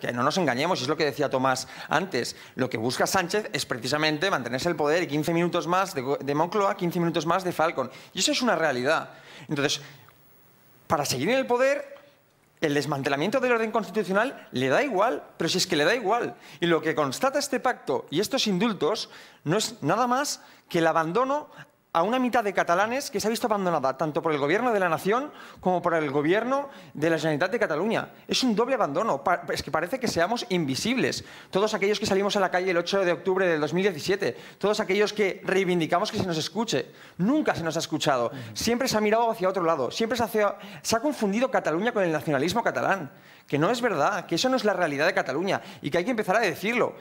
Que no nos engañemos, es lo que decía Tomás antes. Lo que busca Sánchez es precisamente mantenerse el poder y 15 minutos más de, de Moncloa, 15 minutos más de Falcon. Y eso es una realidad. Entonces, para seguir en el poder, el desmantelamiento del orden constitucional le da igual, pero si es que le da igual. Y lo que constata este pacto y estos indultos no es nada más que el abandono a una mitad de catalanes que se ha visto abandonada tanto por el gobierno de la nación como por el gobierno de la Generalitat de Cataluña. Es un doble abandono. Es que parece que seamos invisibles. Todos aquellos que salimos a la calle el 8 de octubre del 2017, todos aquellos que reivindicamos que se nos escuche, nunca se nos ha escuchado. Siempre se ha mirado hacia otro lado. Siempre se, se ha confundido Cataluña con el nacionalismo catalán. Que no es verdad, que eso no es la realidad de Cataluña y que hay que empezar a decirlo.